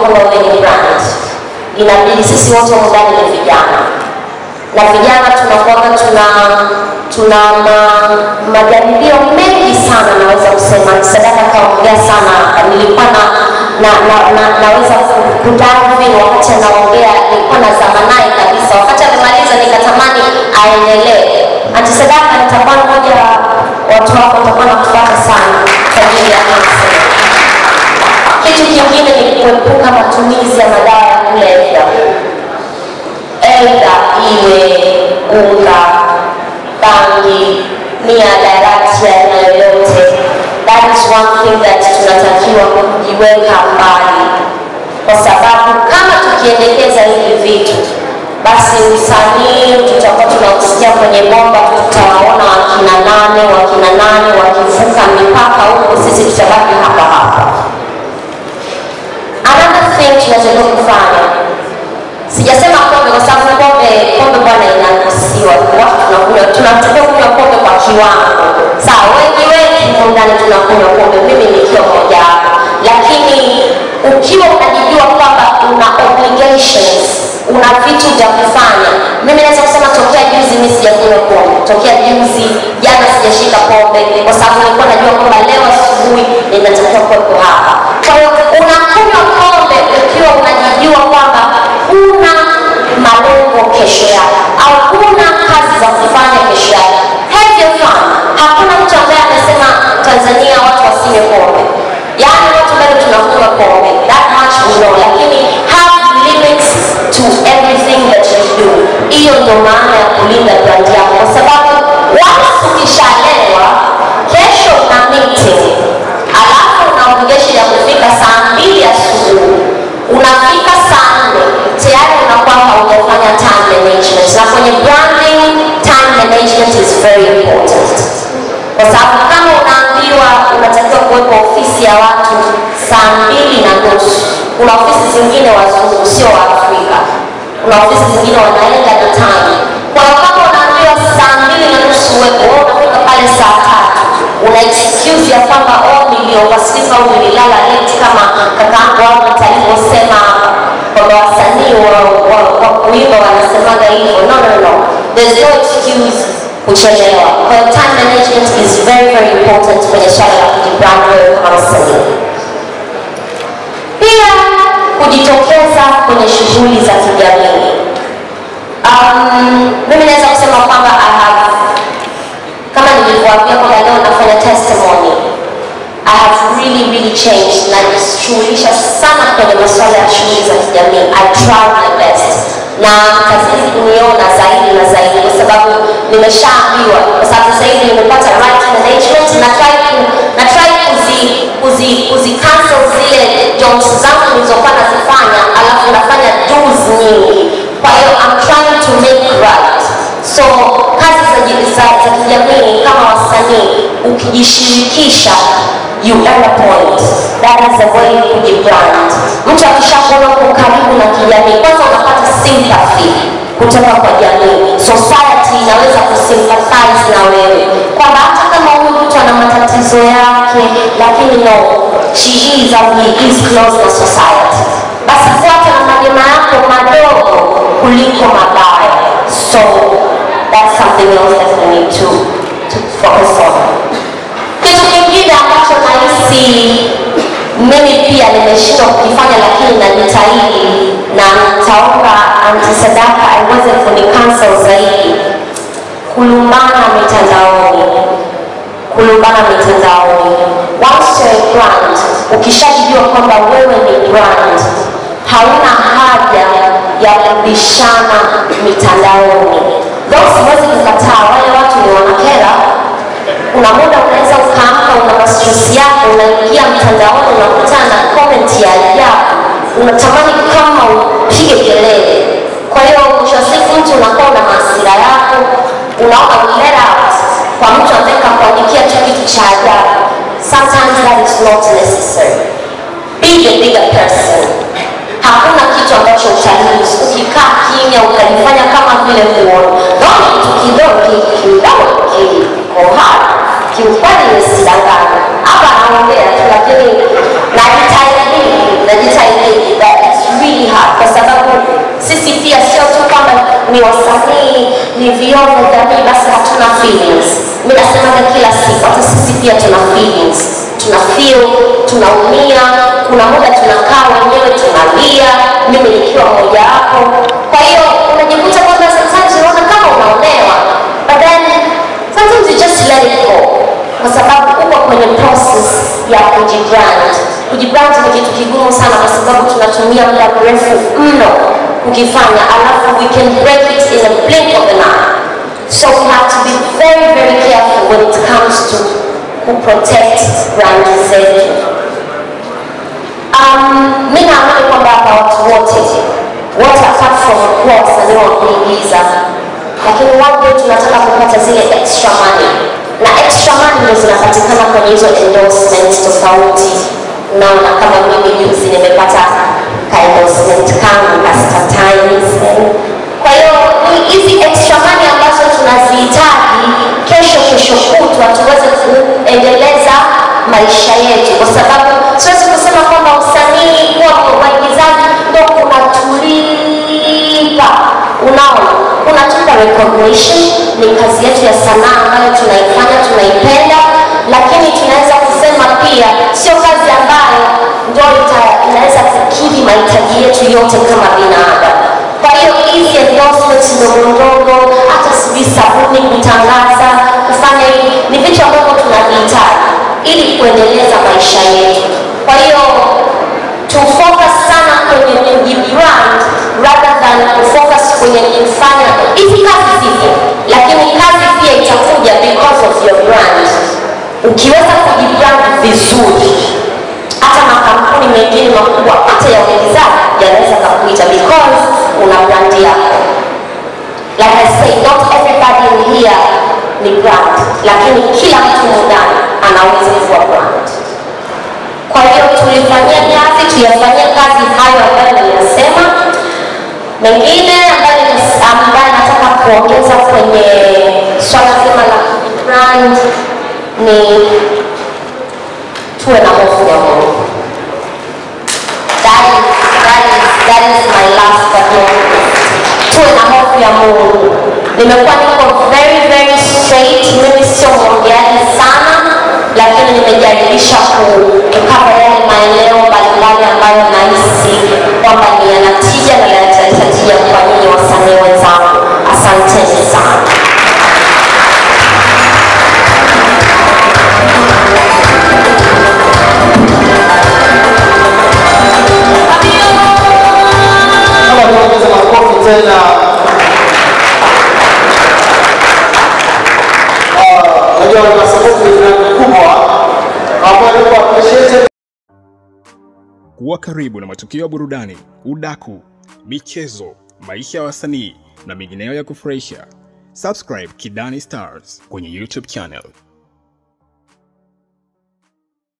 kwamba wewe brand, inabidi sisi wote humu ndani ni vijana na vijana tunakuwaga tuna tuna ma, majaribio mengi sana, naweza kusema Sadaka kaongea sana. Nilikuwa na, na, na, na naweza kudive wakati anaongea, nilikuwa na zama naye kabisa. Wakati amemaliza nikatamani aendelee. Anti Sadaka, nitakuwa mmoja wa watu wako, utakuwa furaha sana kwa ajili ya. Kitu kingine ni kuepuka matumizi ya madawa ya kulevya aidha iwe unga, bangi, mihadarati ya aina yoyote. That is one thing that tunatakiwa kujiweka mbali, kwa sababu kama tukiendekeza hivi vitu, basi usanii tutakuwa tunausikia kwenye bomba, tutawaona wakina nane wakina nane wakivuka mipaka huku, sisi tutabaki hapa hapa. Another kufanya sijasema pombe kwa sababu pombe pombe bwana inaruhusiwa watu tunakunywa tunatakiwa kunywa pombe kwa kiwango sawa wengi wengi ndani tunakunywa pombe mimi nikiwa mmoja wapo lakini ukiwa unajijua kwamba una obligations una vitu vya kufanya mimi naweza kusema tokea juzi mimi sijakunywa pombe tokea juzi jana sijashika pombe kwa sababu nilikuwa najua kwamba leo asubuhi ninatakiwa kuwepo hapa kwa hiyo hiyo ndio maana ya kulinda brand yako kwa sababu once ukishalewa kesho na meeting alafu una obligation ya kufika saa mbili asubuhi. Unafika saa nne tayari unakuwa haujafanya time management. Na kwenye branding time management is very important. Kwa sababu kama unaambiwa unatakiwa kuwepo ofisi ya watu saa mbili na nusu kuna ofisi zingine wazungu sio wa afrika kuna ofisi zingine wanaenda excuse ya kwamba oh nilioverslip au nililala late kama kakaangu Albert alivyosema hapa kwamba wasanii wa, wa, wa kuimba wanasemaga hivyo. No no no. There's no excuse kuchelewa. Kwa hiyo time management is very very important kwenye swala la kujibrand wewe kama msanii. Pia kujitokeza kwenye shughuli za kijamii. Um, mimi naweza kusema kwamba I have kama nilivyoambia kwamba leo nafanya testimony I have really really changed na najishughulisha sana kwenye masuala ya shughuli za kijamii. I try my best. Na kazi hizi niona zaidi na zaidi kwa sababu nimeshaambiwa. Kwa sababu sasa hivi nimepata right management na try na try kuzi kuzi kuzi cancel zile jobs zangu nilizokuwa nazifanya alafu nafanya dues nyingi. Kwa hiyo I'm trying to make right. So kazi za kijamii kama wasanii ukijishirikisha you earn a point. That is the way kujibrand mtu akishakuona uko karibu na kijamii kwanza unapata sympathy kutoka kwa jamii. Society inaweza kusympathize na wewe. Kwamba hata kama huyu mtu ana matatizo yake lakini no she is or he is close na society. Basi fuata na majema yako madogo kuliko mabaya. So that's something else that we need to, to focus on kitu kingine ambacho nahisi mimi pia nimeshindwa kukifanya lakini najitahidi. Na nitaomba antisadaka aweze kunikansel zaidi. Kulumbana mitandaoni. Kulumbana mitandaoni. Once you're brand ukishajijua kwamba wewe ni brand hauna haja ya kubishana mitandaoni. Though siwezi kukataa wale watu ni wanakera. Kuna muda unaweza ukaamka una yako unaingia unatamani kama upige kelele. Kwa hiyo mwisho wa siku mtu unakuwa una hasira yako unaona out kwa mtu ambaye kakuandikia tu kitu cha ajabu. Sometimes that is not necessary. Be the bigger person. Hakuna kitu ambacho utalose ukikaa kimya ukalifanya kama vile kuona naona kitu kidogo kidogo kiko hapa. Kiukweli nisidanganya hapa naongea tu lakini najitahidi wrong with that, basi hatuna feelings. Mimi nasemaga kila siku, hata sisi pia tuna feelings, tuna feel, tunaumia. Kuna muda tunakaa wenyewe tunalia, mimi nikiwa mmoja wapo. Kwa hiyo unajikuta kwamba sometimes unaona kama unaonewa, but then sometimes you just let it go, kwa sababu uko kwenye process ya kujibrand. Kujibrand ni kitu kigumu sana, kwa sababu tunatumia muda mrefu mno kukifanya, alafu we can break it in a blink of an eye. So we have to be very, very careful when it comes to who protects brand safety. Um, mi naamini kwamba hapa watu wote wote apart from kuwa wasanii wa kuigiza, lakini wapo tunataka kupata zile extra money, na extra money ndio zinapatikana kwenye hizo endorsements tofauti. Unaona, kama mimi juzi nimepata ka endorsement kangu ka Star. Unaona, Unatupa recognition, ni kazi yetu ya sanaa ambayo tunaifanya, tunaipenda, lakini tunaweza kusema pia sio kazi ambayo ndio inaweza kukidhi mahitaji yetu yote kama binadamu. Kwa hiyo hizi endorsements ndogo hata sijui sabuni kutangaza, kufanya hivi ni vitu ambavyo tunavihitaji ili kuendeleza maisha yetu. Kwa hiyo tufocus sana kwenye kujibrand than kufocus kwenye kufanya hizi kazi zipo, lakini kazi pia itakuja because of your brand. Ukiweza kujibrand vizuri, hata makampuni mengine makubwa hata ya uigizaji yanaweza kukuita because una brand yako. Like I say, not everybody in here ni brand, lakini kila mtu ndani anaweza kuwa brand. Kwa hiyo tulifanyia kazi, tuyafanyia kazi hayo ambayo. Mengine ambayo nataka kuongeza kwenye swala zima la brand ni tuwe na hofu ya Mungu. That is, that is, that is my last but. Tuwe na hofu ya Mungu. Nimekuwa niko very very straight, mimi sio mwongeaji sana, lakini nimejaribisha ku- sana. Kuwa karibu na matukio ya burudani, udaku, michezo, maisha ya wasanii na mengineyo ya kufurahisha. Subscribe Kidani Stars kwenye YouTube channel.